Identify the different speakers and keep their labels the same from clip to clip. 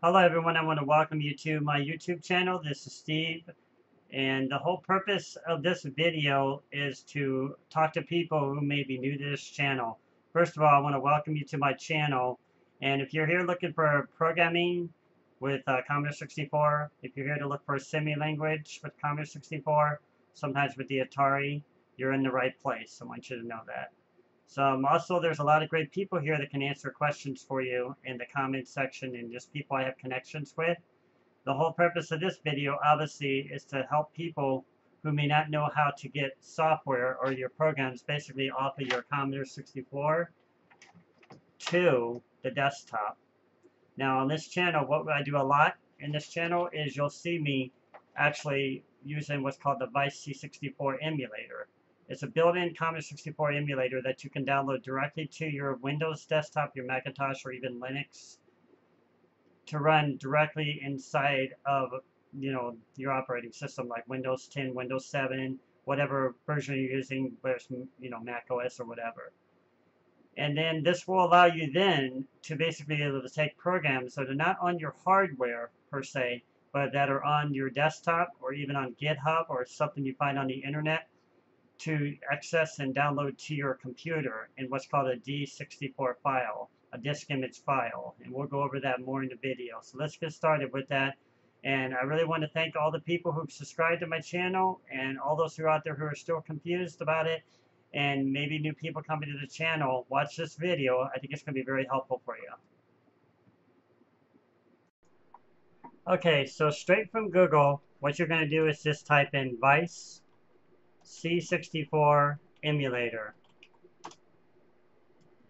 Speaker 1: Hello everyone, I want to welcome you to my YouTube channel. This is Steve and the whole purpose of this video is to talk to people who may be new to this channel. First of all, I want to welcome you to my channel and if you're here looking for programming with uh, Commodore 64, if you're here to look for assembly language with Commodore 64, sometimes with the Atari, you're in the right place. I want you to know that. So also there's a lot of great people here that can answer questions for you in the comment section and just people I have connections with. The whole purpose of this video obviously is to help people who may not know how to get software or your programs basically off of your Commodore 64 to the desktop. Now on this channel what I do a lot in this channel is you'll see me actually using what's called the Vice C64 emulator. It's a built-in Commodore 64 emulator that you can download directly to your Windows desktop, your Macintosh, or even Linux to run directly inside of you know your operating system like Windows 10, Windows 7, whatever version you're using, whether you know Mac OS or whatever. And then this will allow you then to basically be able to take programs that are not on your hardware per se, but that are on your desktop or even on GitHub or something you find on the internet to access and download to your computer in what's called a D64 file, a disk image file. And we'll go over that more in the video. So let's get started with that. And I really want to thank all the people who've subscribed to my channel and all those who are out there who are still confused about it and maybe new people coming to the channel. Watch this video. I think it's going to be very helpful for you. Okay, so straight from Google, what you're going to do is just type in Vice C64 emulator.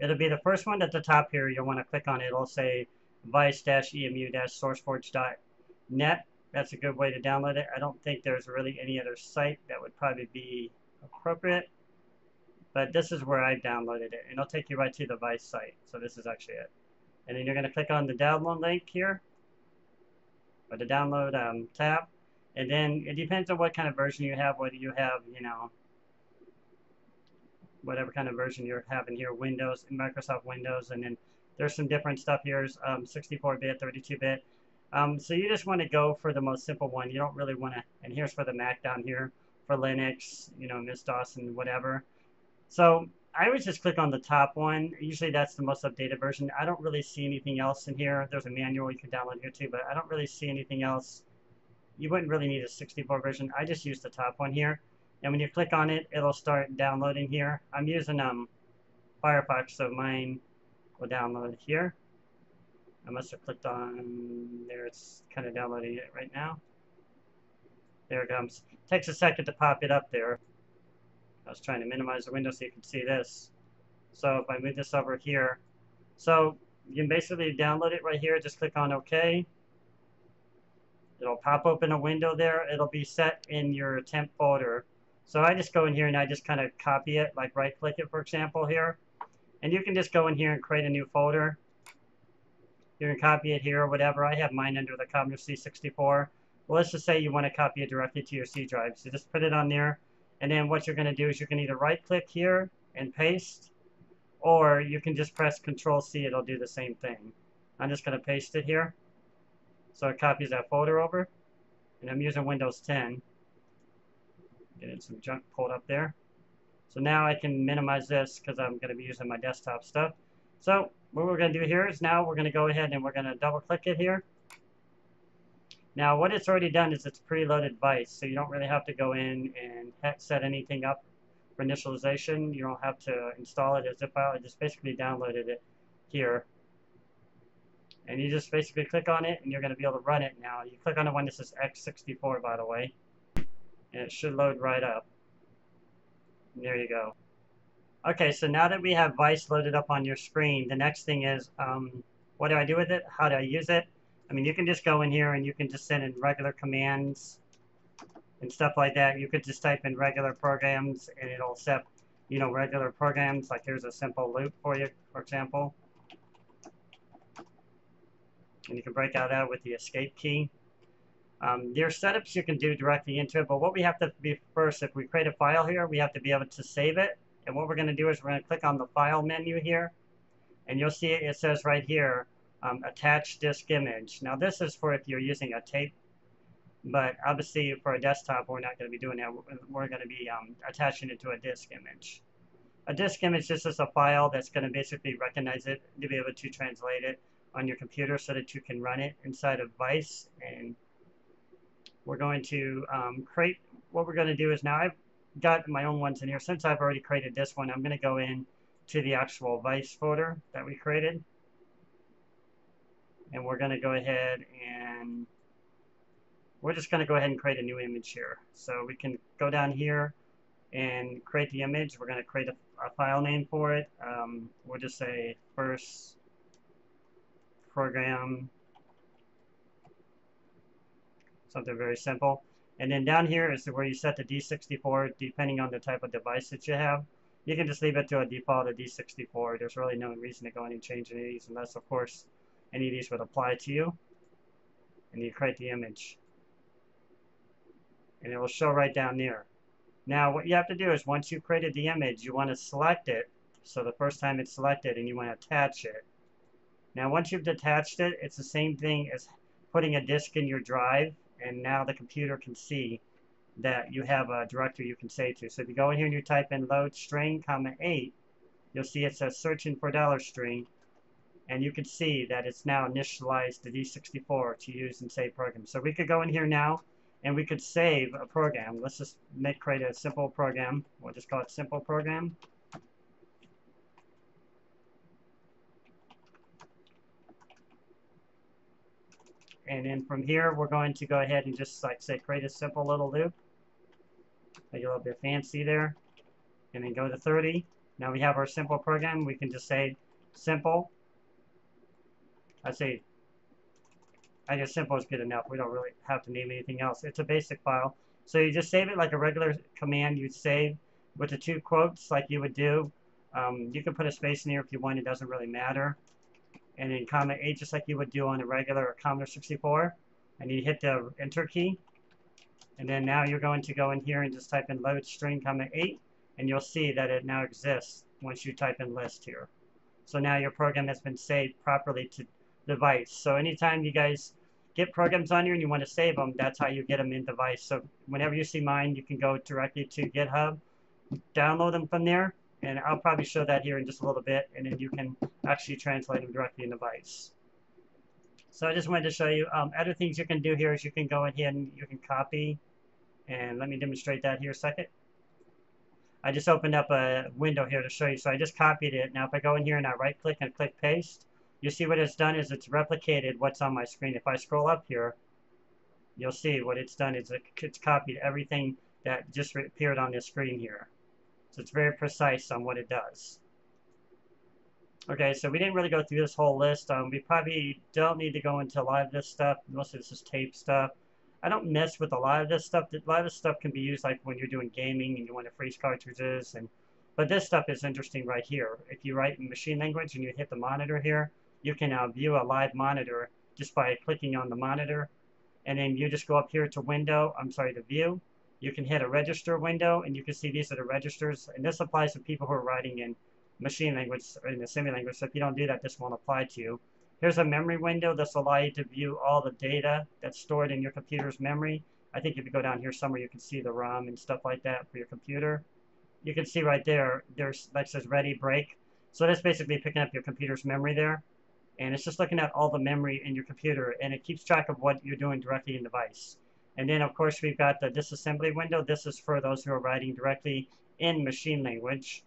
Speaker 1: It'll be the first one at the top here. You'll want to click on it. It'll say vice-emu-sourceforge.net. That's a good way to download it. I don't think there's really any other site that would probably be appropriate. But this is where I downloaded it. And it'll take you right to the Vice site. So this is actually it. And then you're going to click on the download link here. Or the download um, tab. And then it depends on what kind of version you have, whether you have, you know, whatever kind of version you're having here, Windows, Microsoft Windows, and then there's some different stuff here, 64-bit, um, 32-bit. Um, so you just want to go for the most simple one. You don't really want to, and here's for the Mac down here, for Linux, you know, MS-DOS and whatever. So I would just click on the top one. Usually that's the most updated version. I don't really see anything else in here. There's a manual you can download here too, but I don't really see anything else you wouldn't really need a 64 version. I just use the top one here. And when you click on it, it'll start downloading here. I'm using um, Firefox, so mine will download here. I must have clicked on there. It's kind of downloading it right now. There it comes. Takes a second to pop it up there. I was trying to minimize the window so you can see this. So if I move this over here, so you can basically download it right here. Just click on OK. It'll pop open a window there. It'll be set in your temp folder. So I just go in here and I just kind of copy it, like right click it for example here. And you can just go in here and create a new folder. You can copy it here or whatever. I have mine under the Commodore C64. Well, let's just say you want to copy it directly to your C drive. So just put it on there. And then what you're going to do is you can either right click here and paste. Or you can just press Control C. It'll do the same thing. I'm just going to paste it here. So it copies that folder over. And I'm using Windows 10. Getting some junk pulled up there. So now I can minimize this because I'm going to be using my desktop stuff. So what we're going to do here is now we're going to go ahead and we're going to double click it here. Now what it's already done is it's preloaded Vice, so you don't really have to go in and set anything up for initialization. You don't have to install it as a file. I just basically downloaded it here and you just basically click on it and you're going to be able to run it now. You click on the one that says X64 by the way and it should load right up. And there you go. Okay, so now that we have Vice loaded up on your screen, the next thing is um, what do I do with it? How do I use it? I mean, you can just go in here and you can just send in regular commands and stuff like that. You could just type in regular programs and it'll set, you know, regular programs. Like here's a simple loop for you, for example and you can break out with the escape key. Um, there are setups you can do directly into it, but what we have to be first, if we create a file here, we have to be able to save it. And what we're going to do is we're going to click on the File menu here, and you'll see it, it says right here, um, attach disk image. Now this is for if you're using a tape, but obviously for a desktop we're not going to be doing that. We're going to be um, attaching it to a disk image. A disk image is just a file that's going to basically recognize it to be able to translate it on your computer so that you can run it inside of Vice. And we're going to um, create, what we're going to do is now I've got my own ones in here. Since I've already created this one, I'm going to go in to the actual Vice folder that we created. And we're going to go ahead and we're just going to go ahead and create a new image here. So we can go down here and create the image. We're going to create a a file name for it. Um, we'll just say first program, something very simple. And then down here is where you set the D64 depending on the type of device that you have. You can just leave it to a default of D64. There's really no reason to go in and change any of these unless, of course, any of these would apply to you. And you create the image. And it will show right down there. Now what you have to do is once you've created the image, you want to select it. So the first time it's selected and you want to attach it. Now once you've detached it, it's the same thing as putting a disk in your drive and now the computer can see that you have a directory you can save to. So if you go in here and you type in load string, comma 8, you'll see it says searching for dollar string and you can see that it's now initialized the D64 to use and save programs. So we could go in here now and we could save a program. Let's just make create a simple program. We'll just call it simple program. And then from here, we're going to go ahead and just like say create a simple little loop. Make it a little bit fancy there. And then go to 30. Now we have our simple program. We can just say simple. I say I guess simple is good enough. We don't really have to name anything else. It's a basic file. So you just save it like a regular command you'd save with the two quotes like you would do. Um, you can put a space in here if you want. It doesn't really matter. And then comma 8 just like you would do on a regular Commodore 64. And you hit the enter key. And then now you're going to go in here and just type in load string comma 8. And you'll see that it now exists once you type in list here. So now your program has been saved properly to device. So anytime you guys get programs on here and you want to save them, that's how you get them in device. So whenever you see mine, you can go directly to GitHub, download them from there, and I'll probably show that here in just a little bit, and then you can actually translate them directly in the device. So I just wanted to show you um, other things you can do here is you can go ahead and you can copy, and let me demonstrate that here a second. I just opened up a window here to show you, so I just copied it. Now if I go in here and I right click and click paste, you see what it's done is it's replicated what's on my screen. If I scroll up here, you'll see what it's done is it's copied everything that just appeared on this screen here. So it's very precise on what it does. Okay, so we didn't really go through this whole list. Um, we probably don't need to go into a lot of this stuff. Most of this is tape stuff. I don't mess with a lot of this stuff. A lot of this stuff can be used like when you're doing gaming and you want to freeze cartridges. and But this stuff is interesting right here. If you write in machine language and you hit the monitor here, you can now view a live monitor just by clicking on the monitor. And then you just go up here to window, I'm sorry, to view. You can hit a register window and you can see these are the registers. And this applies to people who are writing in machine language or in assembly language. So if you don't do that, this won't apply to you. Here's a memory window. This will allow you to view all the data that's stored in your computer's memory. I think if you go down here somewhere, you can see the ROM and stuff like that for your computer. You can see right there, there's like says ready break. So that's basically picking up your computer's memory there and it's just looking at all the memory in your computer and it keeps track of what you're doing directly in the device. And then of course we've got the disassembly window. This is for those who are writing directly in machine language.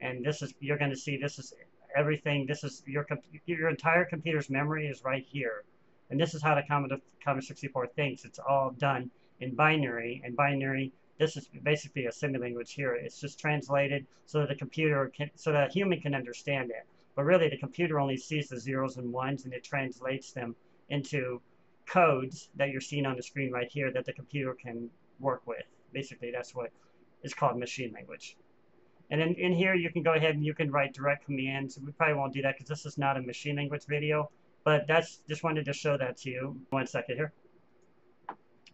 Speaker 1: And this is, you're going to see this is everything, this is your, your entire computer's memory is right here. And this is how the Commodore, Commodore 64 thinks. It's all done in binary. And binary, this is basically assembly language here. It's just translated so that the computer can, so that a human can understand it. But really, the computer only sees the zeros and ones, and it translates them into codes that you're seeing on the screen right here that the computer can work with. Basically, that's what is called machine language. And in, in here, you can go ahead and you can write direct commands. We probably won't do that because this is not a machine language video. But that's just wanted to show that to you. One second here.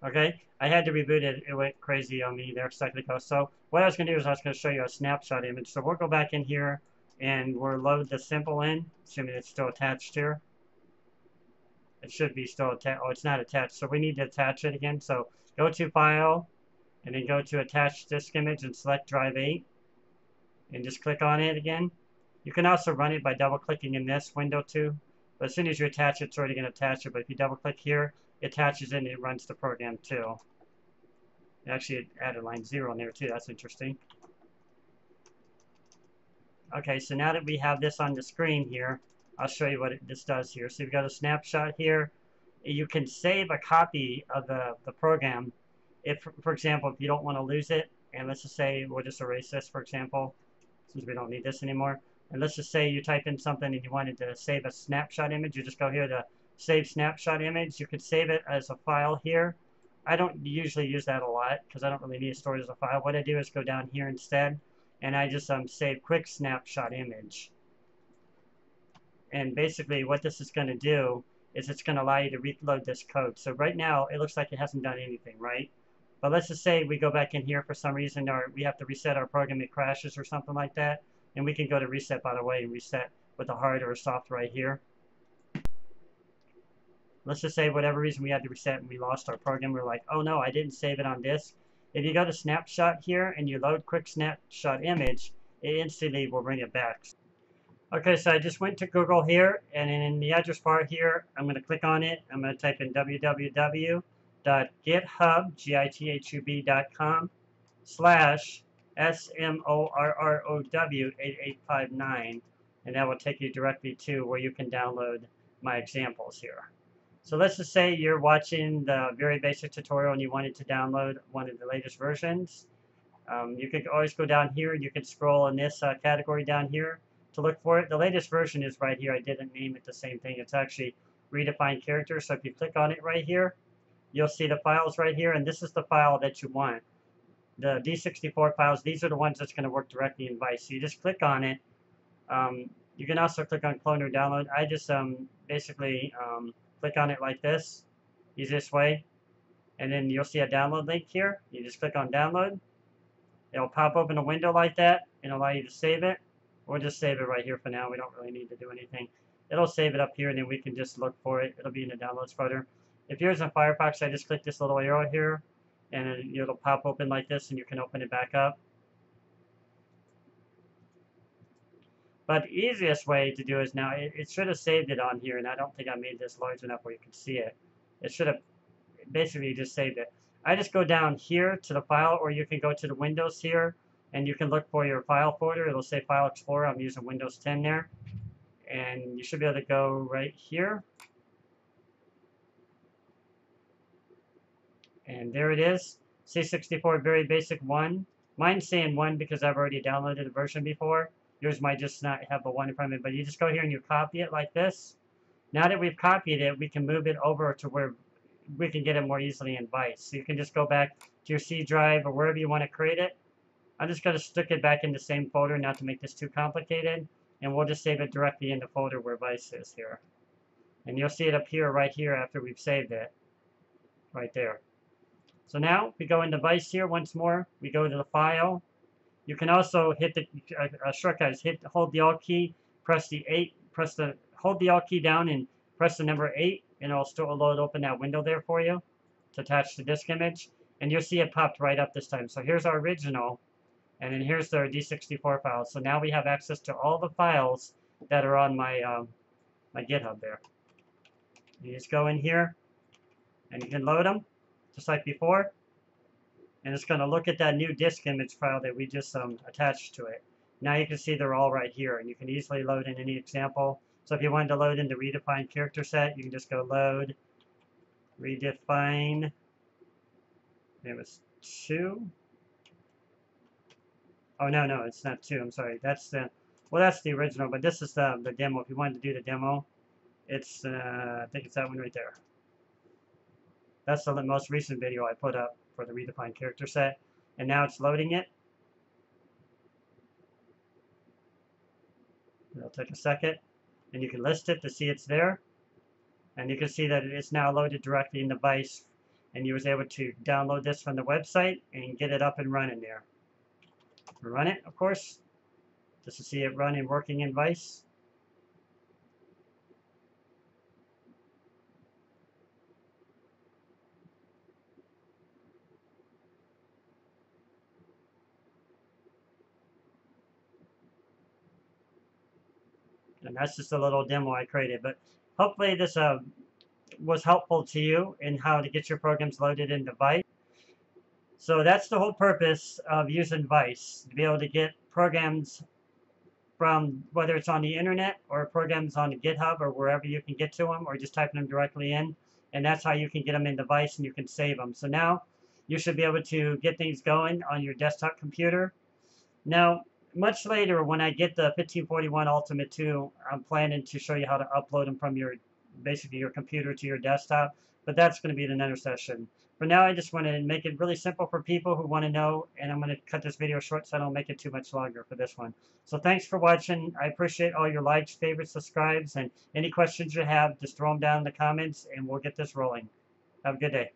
Speaker 1: Okay, I had to reboot it. It went crazy on me there a second ago. So what I was going to do is I was going to show you a snapshot image. So we'll go back in here and we'll load the simple in, assuming it's still attached here. It should be still attached. Oh, it's not attached, so we need to attach it again. So go to File, and then go to Attach Disk Image and select Drive 8, and just click on it again. You can also run it by double-clicking in this window too. But as soon as you attach it, it's already going to attach it. But if you double-click here, it attaches it and it runs the program too. Actually, it added line 0 in there too. That's interesting. Okay, so now that we have this on the screen here, I'll show you what it, this does here. So you've got a snapshot here. You can save a copy of the, the program. If, for example, if you don't want to lose it, and let's just say we'll just erase this, for example, since we don't need this anymore. And let's just say you type in something and you wanted to save a snapshot image. You just go here to Save Snapshot Image. You could save it as a file here. I don't usually use that a lot because I don't really need to store it as a file. What I do is go down here instead and I just um, save quick snapshot image. And basically what this is going to do is it's going to allow you to reload this code. So right now it looks like it hasn't done anything, right? But let's just say we go back in here for some reason or we have to reset our program, it crashes or something like that. And we can go to reset by the way and reset with a hard or a soft right here. Let's just say whatever reason we had to reset and we lost our program. We're like, oh no, I didn't save it on disk. If you go to snapshot here and you load quick snapshot image, it instantly will bring it back. Okay, so I just went to Google here, and in the address bar here, I'm going to click on it. I'm going to type in www.github.com slash S-M-O-R-R-O-W-8859, and that will take you directly to where you can download my examples here. So let's just say you're watching the very basic tutorial and you wanted to download one of the latest versions. Um, you can always go down here. You can scroll in this uh, category down here to look for it. The latest version is right here. I didn't name it the same thing. It's actually redefined characters. So if you click on it right here, you'll see the files right here. And this is the file that you want. The D64 files, these are the ones that's going to work directly in Vice. So you just click on it. Um, you can also click on clone or download. I just um, basically um, click on it like this, easiest way, and then you'll see a download link here. You just click on download. It'll pop open a window like that and allow you to save it. We'll just save it right here for now. We don't really need to do anything. It'll save it up here and then we can just look for it. It'll be in the downloads folder. If you're using Firefox, I just click this little arrow here and it'll pop open like this and you can open it back up. But the easiest way to do is now, it, it should have saved it on here, and I don't think I made this large enough where you can see it. It should have basically just saved it. I just go down here to the file, or you can go to the Windows here, and you can look for your file folder. It'll say File Explorer. I'm using Windows 10 there. And you should be able to go right here. And there it is. C64 very basic 1. Mine's saying 1 because I've already downloaded a version before. Yours might just not have a 1 in front of it, but you just go here and you copy it like this. Now that we've copied it, we can move it over to where we can get it more easily in Vice. So you can just go back to your C drive or wherever you want to create it. I'm just going to stick it back in the same folder, not to make this too complicated. And we'll just save it directly in the folder where Vice is here. And you'll see it appear right here, after we've saved it. Right there. So now, we go into Vice here once more. We go to the File, you can also hit the uh, uh, shortcut hit hold the Alt key, press the eight, press the hold the Alt key down and press the number eight, and it'll still load open that window there for you to attach the disk image, and you'll see it popped right up this time. So here's our original, and then here's the D64 files. So now we have access to all the files that are on my um, my GitHub there. You just go in here, and you can load them, just like before and it's going to look at that new disk image file that we just um, attached to it. Now you can see they're all right here, and you can easily load in any example. So if you wanted to load in the redefined character set, you can just go load, redefine, it was 2. Oh, no, no, it's not 2, I'm sorry. That's the, well, that's the original, but this is the, the demo. If you wanted to do the demo, it's, uh, I think it's that one right there. That's the most recent video I put up for the redefined character set. And now it's loading it. It'll take a second. And you can list it to see it's there. And you can see that it is now loaded directly in the Vice. And you was able to download this from the website and get it up and running there. Run it, of course. just to see it run running working in Vice. And that's just a little demo I created. But hopefully this uh, was helpful to you in how to get your programs loaded into Vice. So that's the whole purpose of using Vice, to be able to get programs from whether it's on the internet or programs on GitHub or wherever you can get to them or just typing them directly in. And that's how you can get them into Vice and you can save them. So now you should be able to get things going on your desktop computer. Now, much later when I get the 1541 Ultimate 2, I'm planning to show you how to upload them from your basically your computer to your desktop, but that's going to be in another session. For now, I just want to make it really simple for people who want to know, and I'm going to cut this video short so I don't make it too much longer for this one. So thanks for watching. I appreciate all your likes, favorites, subscribes, and any questions you have, just throw them down in the comments, and we'll get this rolling. Have a good day.